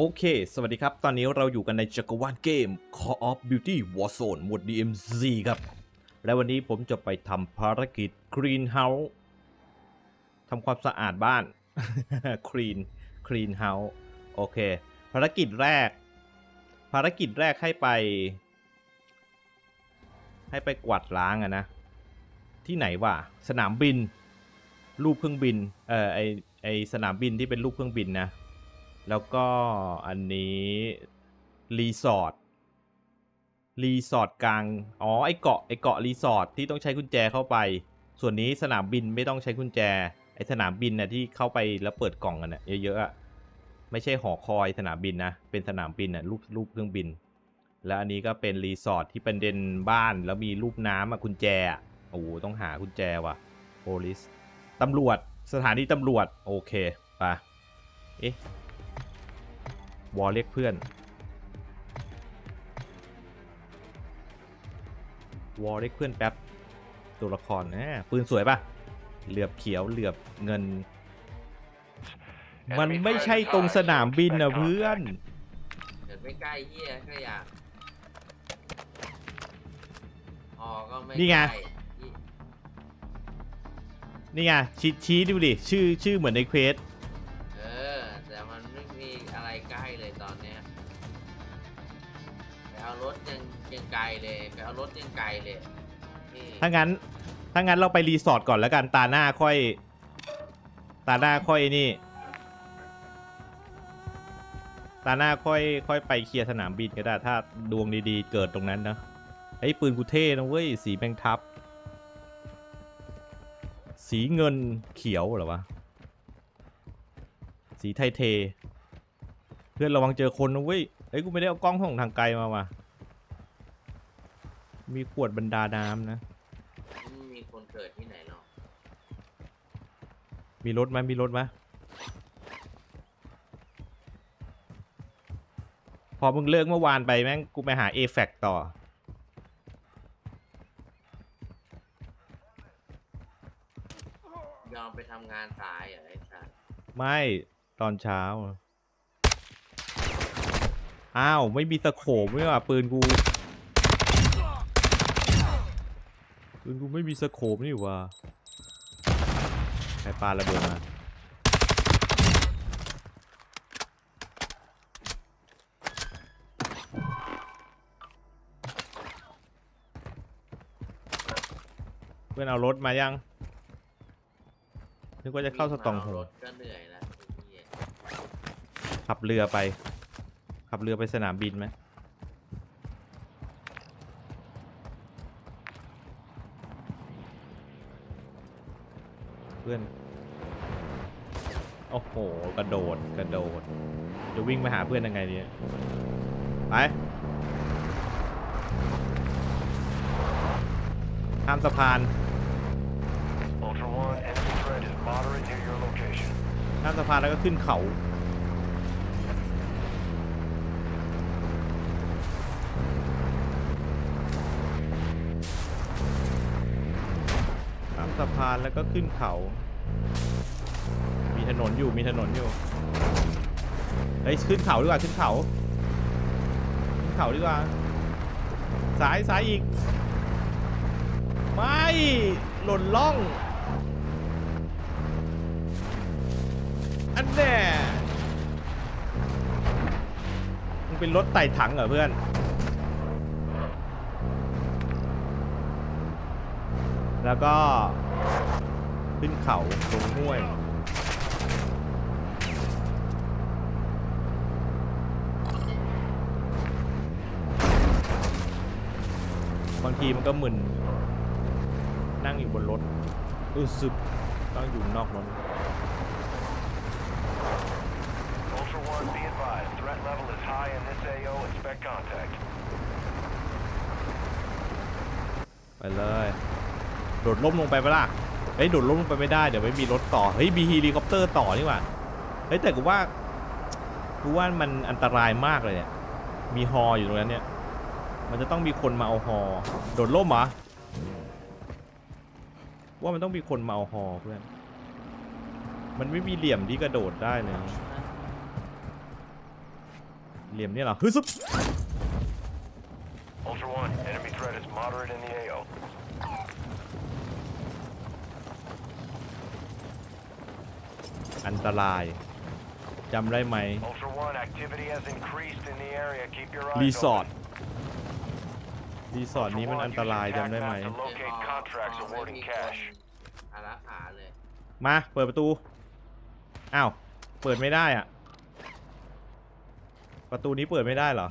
โอเค สวัสดีครับ ตอนนี้เราอยู่กันในจักรวาลเกม Call of Duty Warzone หมวด DMZ ครับ และวันนี้ผมจะไปทำภารกิจ Greenhouse ทำความสะอาดบ้าน Clean Clean House โอเค ภารกิจแรก ภารกิจแรกให้ไป ให้ไปกวาดล้างอะนะ ที่ไหนวะ สนามบิน รูปเครื่องบิน เออไอไอสนามบินที่เป็นรูปเครื่องบินนะ แล้วก็อันนี้รีสอร์ทรีสอร์ทกลาง อ๋อ ไอเกาะ ไอเกาะรีสอร์ทที่ต้องใช้กุญแจเข้าไป ส่วนนี้สนามบินไม่ต้องใช้กุญแจ ไอสนามบินนะที่เข้าไปแล้วเปิดกล่องกันนะเยอะๆอะไม่ใช่หอคอยสนามบินนะ เป็นสนามบินนะรูปรูปเครื่องบิน แล้วอันนี้ก็เป็นรีสอร์ทที่เป็นเดนบ้านแล้วมีรูปน้ำอะกุญแจอะโอ้ต้องหากุญแจว่ะโพลิสตำรวจ สถานีตำรวจ โอเค ไป เอ๊ะ วอลเรียกเพื่อน วอลเรียกเพื่อนแป๊บ ตัวละครนะปืนสวยปะเหลือบเขียวเหลือบเงิน มันไม่ใช่ตรงสนามบินนะเพื่อนเกิดไม่ใกล้เฮียก็อยากออก็ไม่นี่ไงใกล้อีนี่ไงชี้ชี้ดูดิ ชื่อชื่อเหมือนใน quest ใกล้เลยตอนเนี้ยไปเอารถยังยังไกลเลยไปเอารถยังไกลเลยนี่ถ้างั้น ถ้างั้นเราไปรีสอร์ทก่อนแล้วกันตาหน้าค่อย ตาหน้าค่อยนี่ ตาหน้าค่อย ค่อยไปเคลียร์สนามบินก็ได้ ถ้าดวงดีๆ เกิดตรงนั้นนะไอ้ปืนกูเท่นะเว้ยสีแมงทับ สีเงินเขียวเหรอวะ สีไทยเท พื่อนระวังเจอคนนะเว้ยเอ้ยกูไม่ได้เอากล้องส่องทางไกลมาว่ะ มีขวดบรรดาน้ำนะ ไม่มีคนเกิดที่ไหนหรอกมีรถไหมมีรถไหมพอมึงเลิกเมื่อวานไปแม่งกูไปหา a f a c ต่อ ยอมไปทำงานสายเหรอไอ้สัสไม่ตอนเช้า อ้าว ไม่มีตะโขบไม่ว่าปืนกูปืนกูไม่มีสโคปนี่หว่าใครปาระเบิดมาเพื่อนเอารถมายังนึกว่าจะเข้าสตองโฮวิ่มารถก็เหนื่อยแล้วไอ้เหี้ยขับเรือไป ขับเรือไปสนามบินไหมเพื่อน โอ้โห กระโดด กระโดด จะวิ่งไปหาเพื่อนยังไงเนี่ยไปข้ามสะพานข้ามสะพานแล้วก็ขึ้นเขา พานแล้วก็ขึ้นเขา มีถนนอยู่มีถนนอยู่เฮ้ยขึ้นเขาดีกว่าขึ้นเขาขึ้นเขาดีกว่าซ้ายซ้ายอีก ไม่หล่นล่อง อันแน่มึงเป็นรถไต่ถังเหรอเพื่อนแล้วก็ ขึ้นเขาลงห้วย บางทีมันก็มึน นั่งอยู่บนรถรู้สึกต้องอยู่นอกรถ Ultra One, be advised, threat level is high in this AO. Expect contact. ไปเลย โดดล่มลงไปปะล่ะ เฮ้ยโดดล่มลงไปไม่ได้เดี๋ยวไม่มีรถต่อเฮ้ยมีเฮลิคอปเตอร์ต่อนี่หว่าเฮ้ยแต่กูว่ากูว่ามันอันตรายมากเลยเนี่ยมีฮออยู่ตรงนั้นเนี่ย มันจะต้องมีคนมาเอาฮอโดดล่มเหรอว่ามันต้องมีคนมาเอาฮอเพื่อนมันไม่มีเหลี่ยมที่กระโดดได้เลยเหลี่ยมเนี่ยเหรอฮึซึบ Ultra One, enemy threat is moderate in the AO. อันตรายจำได้ไหม Ultra One, activity has increased in the area. Keep your eyes รีสอร์ท open. รีสอร์ทนี้มันอันตรายจำได้ไหม Locate contracts awarding cash. อารักขาเลยมาเปิดประตูอ้าวเปิดไม่ได้อะประตูนี้เปิดไม่ได้เหรอ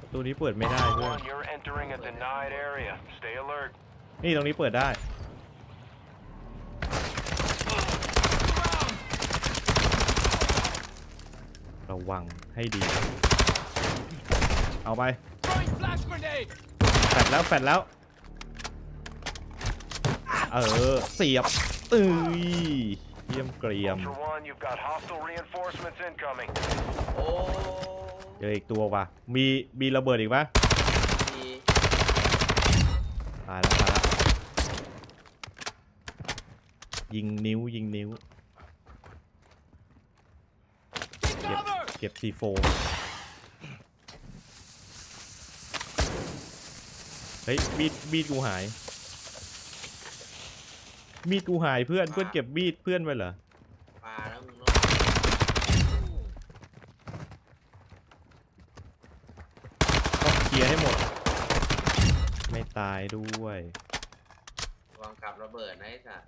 ประตูนี้เปิดไม่ได้ Ultra เพื่อน One, you're entering a denied area. Stay alert. นี่ตรงนี้เปิดได้ ระวังให้ดี เอาไปแฟดแล้วแฟดแล้ว เออ เสียบตื้ยเยี่ยมเกรียม Ultra One, you've got hostile reinforcements incoming. โอ้เจออีกตัวว่ะ มีมีระเบิดอีกปะมีตายแล้วตายแล้วยิงนิ้วยิงนิ้ว เก็บเก็บซีโฟเฮ้ยมีดมีดกูหาย มีดกูหายเพื่อนเพื่อนเก็บมีดเพื่อนไปเหรอปลาแล้วมึงต้องต้องเคลียร์ให้หมด ไม่ตายด้วยวางกับระเบิดนะไอ้สัส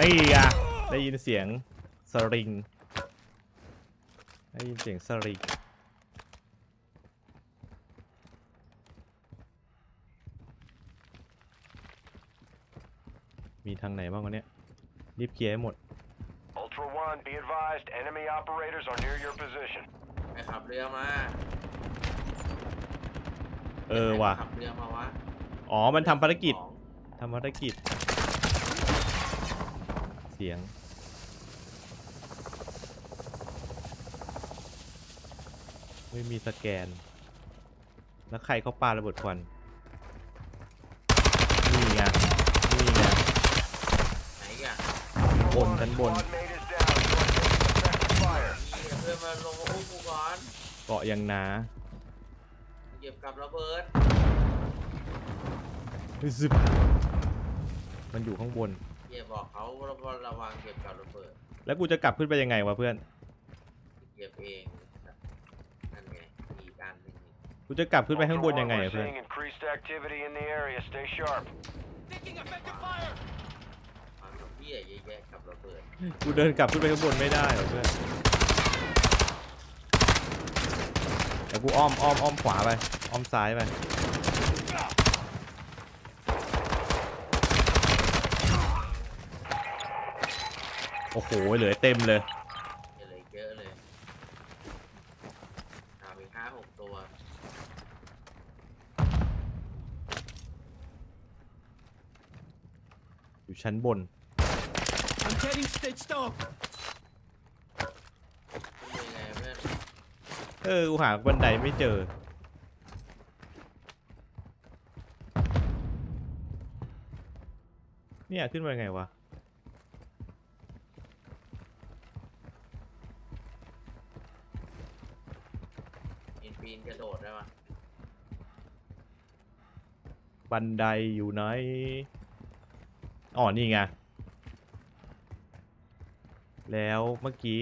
นี่อะได้ยินเสียงสริง ได้ยินเสียงสริงมีทางไหนบ้างวะเนี่ย รีบเคลียร์ให้หมด Ultra One, be advised, enemy operators are near your position. ไปขับเรือมาเออว่ะ ขับเรือมาวะอ๋อ มันทำภารกิจของทำภารกิจ เสียง ไม่มีสแกน แล้วใครเขาปาระเบิดควัน นี่ไง นี่ไง ไหนอีกอะ Ultra Bồn One, cánh a bồn. squad mate is down. You are taking effective fire. นี่เพื่อนมาลงมาอุ้มกูก่อนเกาะยังหนาเก็บกับระเบิดซึบมันอยู่ข้างบนเก็บบอกเขาระวังระวังเก็บกับระเบิดแล้วกูจะกลับขึ้นไปยังไงวะเพื่อน เก็บเองนั่นไงอีกการหนึ่ง กูจะกลับขึ้นไปข้างบน Ultra ยัง One, ไง we're อะเพื่อน seeing increased activity in the area. Stay sharp. ความกับพี่เยอะแยะกับระเบิดกูเดินกลับขึ้นไปข้างบนไม่ได้เหรอเพื่อนแต่กูอ้อมอ้อมอ้อมขวาไป อ้อมซ้ายไป โอ้โห เหลือเต็มเลย เยอะเลยเยอะเลยหาไปห้าหกตัว อยู่ชั้นบน I'm getting stitched up. ขึ้นยังไงเพื่อนเออ กูหาบันไดไม่เจอ เนี่ยขึ้นมาไงวะ ปีนปีนกระโดดได้ปะบันไดอยู่ไหน อ๋อนี่ไง แล้วเมื่อกี้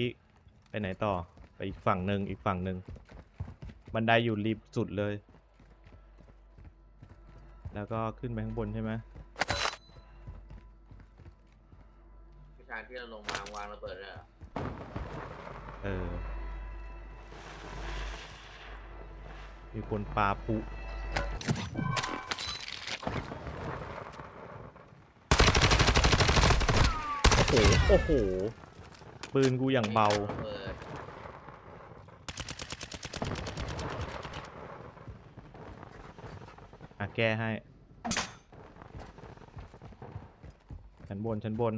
ไปไหนต่อ ไปอีกฝั่งหนึ่งอีกฝั่งหนึ่งบันไดอยู่ริมสุดเลย แล้วก็ขึ้นไปข้างบนใช่ไหมที่ทางที่เราลงมาวางระเบิดเลยเหรอเออ มีคนปาปุโอ้โห โอ้โห ปืนกูอย่างเบาระเบิดอะ แก้ให้ ชั้นบน ชั้นบน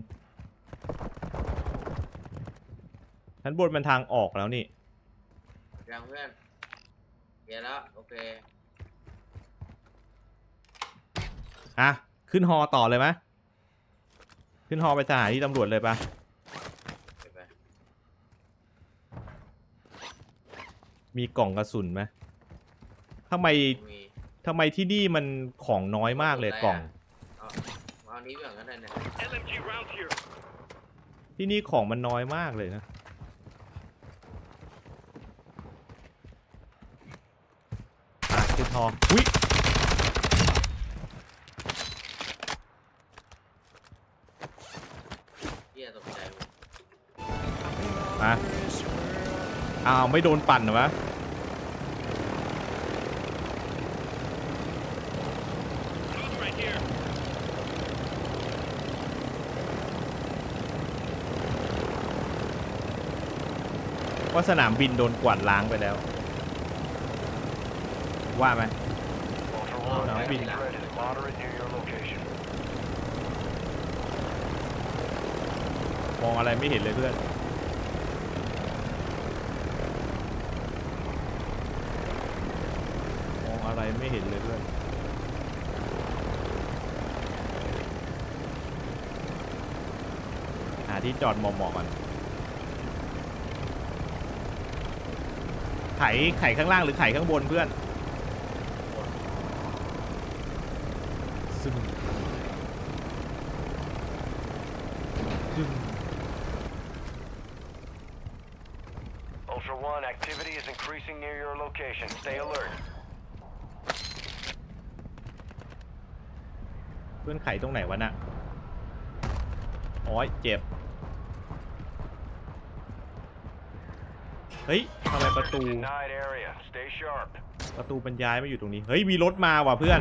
ชั้นบนมันทางออกแล้วนี่ ยังเพื่อนเกียร์แล้ว โอเค อะ ขึ้นฮอต่อเลยไหม ขึ้นหอไปสถานีตำรวจเลยปะมีกล่องกระสุนไหมทำไมทำไมที่นี่มันของน้อยมากเลยกล่องที่นี่ของมันน้อยมากเลยนะขึ้นหอุ้ มอ้าวไม่โดนปั่นหรอวะว่าสนามบินโดนกวาดล้างไปแล้ว ว่าไหมสนามบินมองอะไรไม่เห็นเลยเพื่อน ม อะไรไม่เห็นเลยด้วยหาที่จอดเหมาะๆก่อนไขไขข้างล่างหรือไขข้างบนเพื่อนซึมซึม Ultra One, activity is increasing near your location. Stay alert. เพื่อนไขตรงไหนวะน่ะโอ้ยเจ็บ เฮ้ยทำไมประตู Denied area. Stay sharp. ประตูมันย้ายมาอยู่ตรงนี้ เฮ้ย มีรถมาว่ะเพื่อน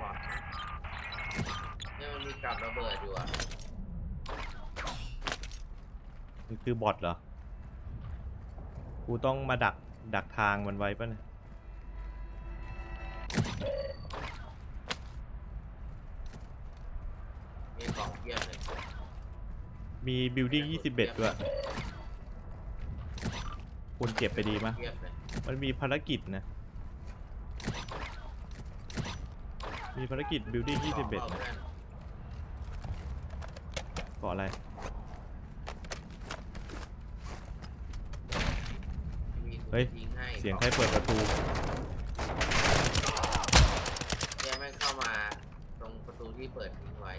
บอกเนี่ยมันมีกับระเบิดอยู่อะนี่คือบอทเหรอ กูต้องมาดัก ดักทางมันไว้ป่ะเนี่ยมีกล่องเพียบเลยมี Building 21ด้วยควรเก็บไปดีมะเพียบเลยมันมีภารกิจนะ มีภารกิจ Building กล่อง21เปล่านะเพื่อนเกาะอะไร มีคน เฮ้ยทิ้งให้เสียงใครเปิดประตู แกแม่งเข้ามา ตรงประตูที่เปิดทิ้งไว้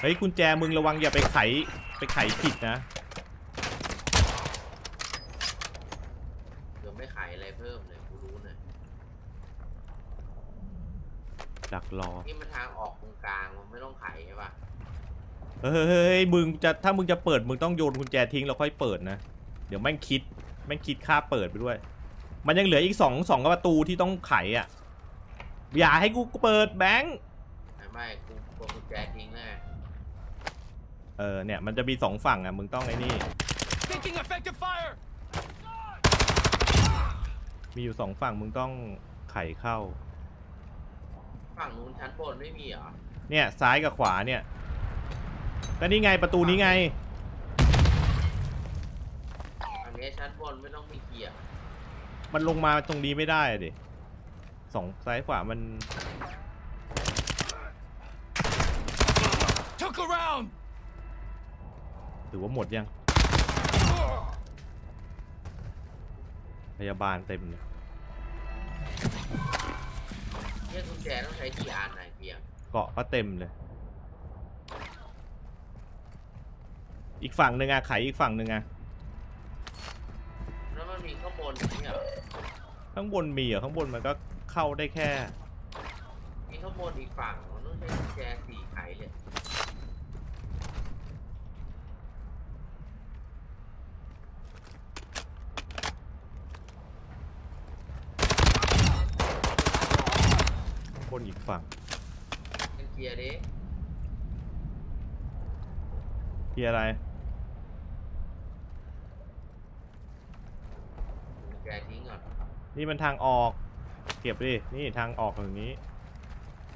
เฮ้ยกุญแจมึงระวังอย่าไปไขไปไขผิดนะเดี๋ยวไม่ขายอะไรเพิ่มเลยกูรู้นะดักรอ นี่มันทางออกตรงกลางมันไม่ต้องขายใช่ปะ เฮ้ยเฮ้ยเฮ้ยมึงจะถ้ามึงจะเปิดมึงต้องโยนกุญแจทิ้งแล้วค่อยเปิดนะ เดี๋ยวแม่งคิดแม่งคิดค่าเปิดไปด้วย มันยังเหลืออีกสองสองประตูที่ต้องไขอะ อย่าให้กูเปิดแบงค์ไม่ไม่กูกดกุญแจทิ้งแน่เออเนี่ยมันจะมีสองฝั่งอะมึงต้องไอ้นี่ Taking effective fire! มีอยู่สองฝั่งมึงต้องไขเข้า ฝั่งนู้นชั้นบนไม่มีเหรอ เนี่ยซ้ายกับขวาเนี่ย ก็นี่ไงประตูนี้ไง อันนี้ชั้นบนไม่ต้องมีเกียร์มันลงมาตรงนี้ไม่ได้อะดิสองซ้ายขวามัน Took a round! ถือว่าหมดยัง พยาบาลเต็มเลยเนี่ยกุญแจต้องใช้กี่อันไหนเพียงเกาะก็เต็มเลย อีกฝั่งหนึ่งอะไขอีกฝั่งหนึ่งอะแล้วมันมีข้างบนอย่างเนี่ยเหรอข้างบนมีเหรอข้างบนมันก็เข้าได้แค่ มีข้างบนอีกฝั่งมันต้องใช้กุญแจสี่ไขเลยข้างบนอีกฝั่งเป็นเกียร์ดิเกียร์อะไร กุญแจทิ้งก่อน นี่มันทางออก เก็บดินี่ทางออกอย่างนี้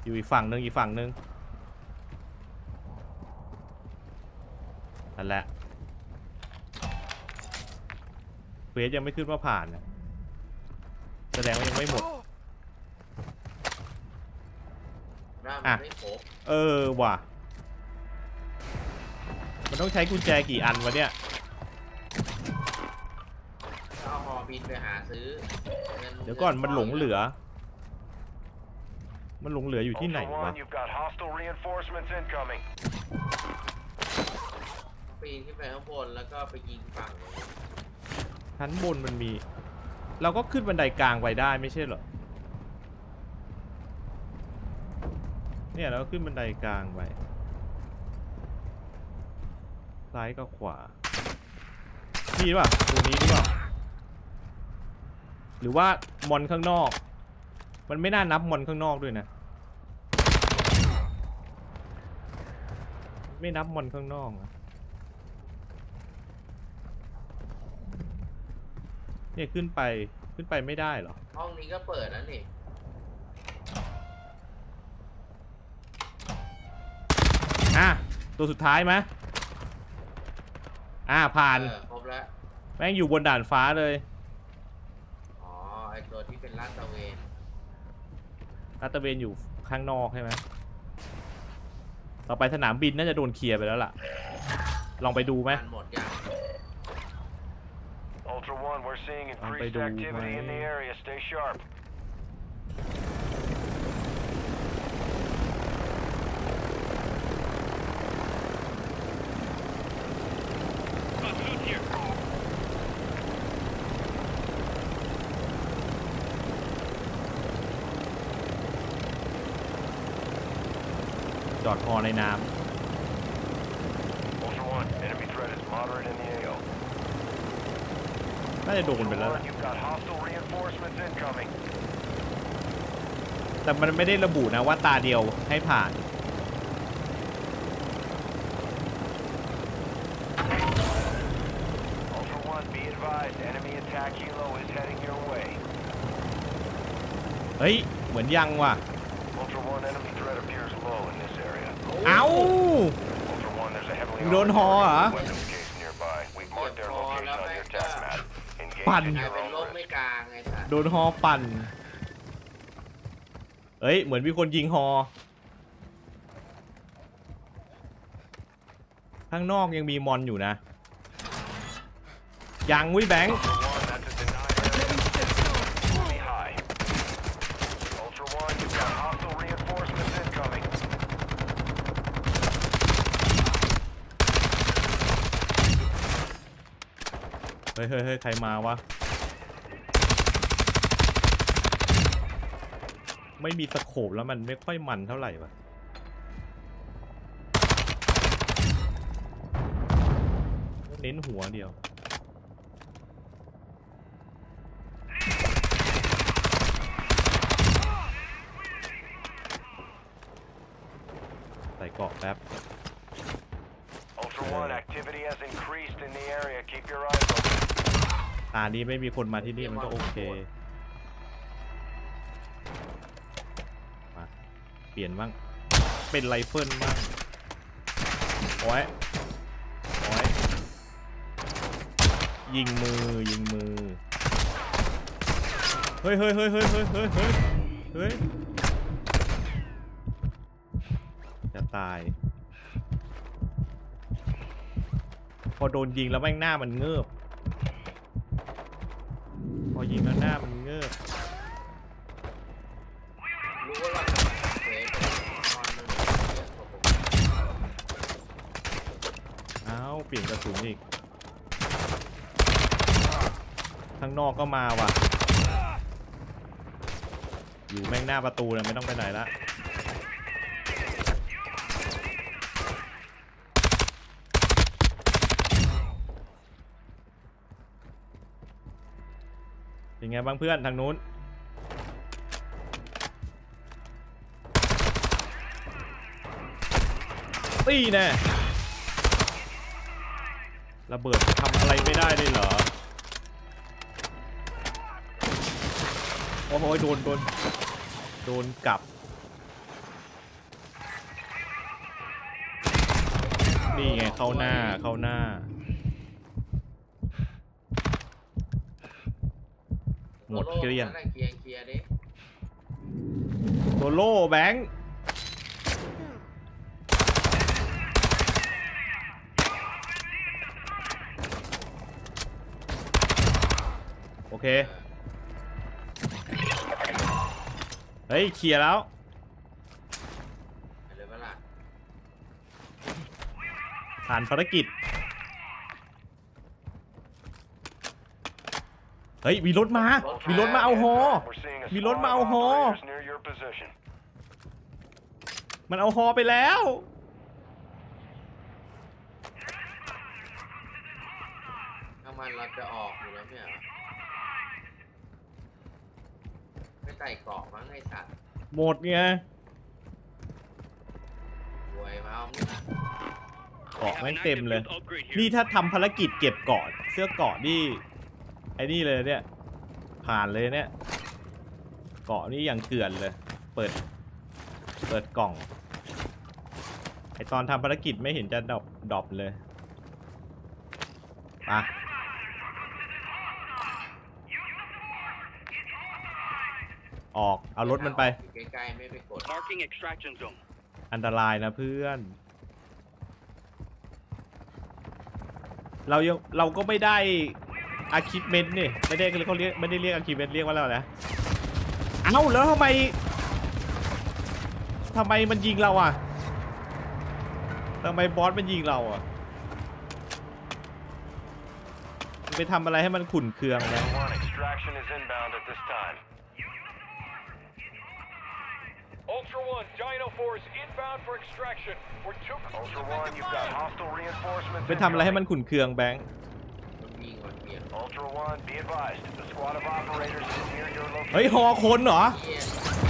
อยู่อีกฝั่งหนึ่งอีกฝั่งหนึ่งนั่นแหละเฟสยังไม่ขึ้นว่าผ่านนะแสดงว่ายังไม่หมดแบได้มัอะ นไม่ครบเออว่ะ มันต้องใช้กุญแจกี่อันวะเนี่ย บินไปหาซื้องิเดี๋ยวก่อนมันหลงเหลือ มันหลงเหลืออยู่ที่ไหน Ultra วะ One, you've got hostile reinforcements incoming. ปีนขึ้นไปข้างบนแล้วก็ไปยิงฝั่งนู้นชั้นบนมันมี เราก็ขึ้นบันไดกลางไปได้ไม่ใช่เหรอ เนี่ยเราก็ขึ้นบันไดกลางไป ซ้ายกับขวานี่หรือเปล่าตัวนี้หรือเปล่า หรือว่ามอนข้างนอก มันไม่น่านับมอนข้างนอกด้วยนะ ไม่นับมอนข้างนอกนะเนี่ยขึ้นไปขึ้นไปไม่ได้เหรอ ห้องนี้ก็เปิดแล้วนี่อะตัวสุดท้ายไหมอ่าผ่าน เออครบแล้ว แม่งอยู่บนด่านฟ้าเลย อ๋อไอตัวที่เป็น ลาดตระเวนลาดตระเวนอยู่ข้างนอกใช่ไหมต่อไปสนามบินน่าจะโดนเคลียร์ไปแล้วล่ะ ลองไปดูไหมมันหมดยัง Ultra One, we're seeing I'll increased do activity in the my- area. Stay sharp. Got อดคอในน้ Ultra One, enemy threat is moderate in the AO. ำน่าจะโดนไป Ultra แล้ว One, ล่ะ you've got hostile reinforcements incoming. แต่มันไม่ได้ระบุนะว่าตาเดียวให้ผ่าน Ultra One, be advised, enemy attack helo is heading your way. เฮ้ย เหมือนยังว่ะ เอ้าโดนฮอเหรอปั่นโดนฮอปั่นเอ้ย เหมือนมีคนยิงฮอ ข้างนอกยังมีมอนอยู่นะ ยังวิแบงค์ เฮ้ยเฮ้ยเฮ้ยใครมาวะ ไม่มีสโคบแล้วมันไม่ค่อยมันเท่าไหร่วะเน้นหัวเดียว ตานี้ไม่มีคนมาที่นี่มันก็โอเค มา เปลี่ยนบ้าง เป็นไรเฟิลบ้างโอ้ยโอ้ยยิงมือ ยิงมือ เฮ้ยเฮ้ยเฮ้ยเฮ้ยเฮ้ยเฮ้ยเฮ้ยจะตาย พอโดนยิงแล้วแม่งหน้ามันเงือบ อยิงแล้วหน้ามันเงือบรู้ว่าจะมาทำเควสนอนนึงเยอะกว่าผมเอ้าเปลี่ยนกระสุนอีกข้างนอกก็มาว่ะ อยู่แม่งหน้าประตูเลยไม่ต้องไปไหนละ เป็นไงบ้างเพื่อนทางนู้น ตีแน่ระเบิดทำอะไรไม่ได้เลยเหรอ โอ้โหโดนโดนโดนกลับ นี่ไงเข้าหน้าเข้าหน้า หมดเกลี้ยงร์เลยร์ดิโซโล่แบงค์โอเค เฮ้ยเคลียร์แล้วผ่านภารกิจ ฮ้ยมีรถมา มีรถมาเอาฮอ We're seeing a มีรถ squad มาเอา of ฮอ operators near your position. มันเอาฮอไปแล้วถ้ามันเราจะออกอยู่แล้วเนี่ยเหรอไม่ใส่เกราะมั้งไอสัตว์หมดไงรวยมาเอาเนี่ยเกาะ Have แม่ง an เต็ม active เลย youth upgrade here. นี่ถ้าทำภารกิจเก็บเกาะเสื้อเกราะนี่ ไอ้นี่เลยเนี่ย ผ่านเลยเนี่ย เกราะนี่อย่างเกลื่อนเลย เปิด เปิดกล่อง ไอตอนทำภารกิจไม่เห็นจะ drop drop เลยไปะออก เอารถมันไปอยู่ใกล้ๆไม่ไปกด Marking extraction zone. อันตรายนะเพื่อน เรายังเราก็ไม่ได้ อาคิเมนต์นี่ไม่ได้เขาเรียกไม่ได้เรียกอาคิเมนต์เรียกว่าอะไรนะเอ้าแล้วทำไมทำไมมันยิงเราอะทำไมบอสมันยิงเราอะมันไปทำอะไรให้มันขุ่นเคืองนะ One extraction is inbound at this time. Ultra One, Dino Force inbound for extraction. We're two. Ultra One, you've got hostile reinforcements. ไปทำอะไรให้มัน incoming. ขุ่นเคืองแบงค์มันยิงก่อน เปลี่ยน Ultra One, be advised. The squad of operators is near your เฮ้ย location. ฮอคนเหรอเฮีย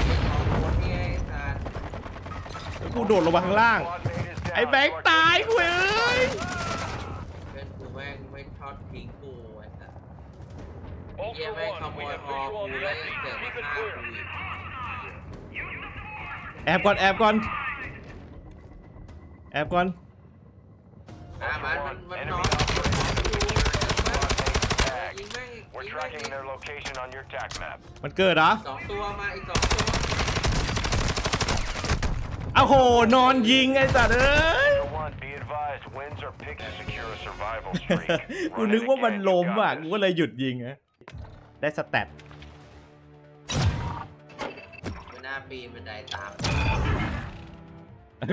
เฮียของคนเนี่ยไอ้สัตว์กูโดดลงมาข้างล่าง Squad mate is down. ไอ้แบงค์ตายกูเอ้ยเพื่อนกูแม่งไม่ทอดทิ้งกูไอ้สัตว์ Ultra เฮียแม่งข One, โม we ย have ฮอ visual กู on the แล้วยัง enemy. เกิดมา Keep it ฆ่า clear. กูอีกแอบก่อนแอบก่อนแอบก่อนอะมันมันมันนอน Enemy operator. Squad mate ยิง tagged. แม่ง We're ยิงแม่ง tracking their location on your tac map. มันเกิดเหรอสองตัวมาอีกสองตัวอ้าวโหนอนยิงไอ้สัตว์เอ้ย Ultra One, be advised. Wins are picked to secure a survival streak. กู Run นึก it ว่ามัน again, ล้ม you อะ got กู this. ก็เลยหยุดยิงอะได้สแตทไม่น่าปีนบันไดตาม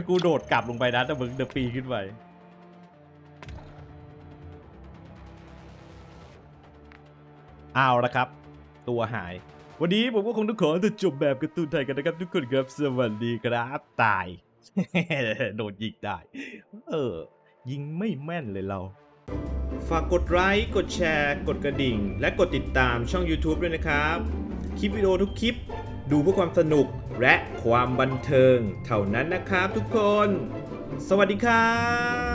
กูโดดกลับลงไปนะแต่มึงเดอะปีขึ้นไป เอาละครับ ตัวหาย วันนี้ผมก็คงต้องขอจะจบแบบการ์ตูนไทยกันนะครับทุกคนครับ สวัสดีครับ ตาย โดนยิงได้ เออ ยิงไม่แม่นเลยเรา ฝากกดไลค์ กดแชร์ กดกระดิ่ง และกดติดตามช่อง YouTube ด้วยนะครับ คลิปวิดีโอทุกคลิป ดูเพื่อความสนุกและความบันเทิง เท่านั้นนะครับทุกคน สวัสดีครับ